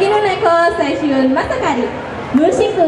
일어날 것 사시운 마사카리 물시크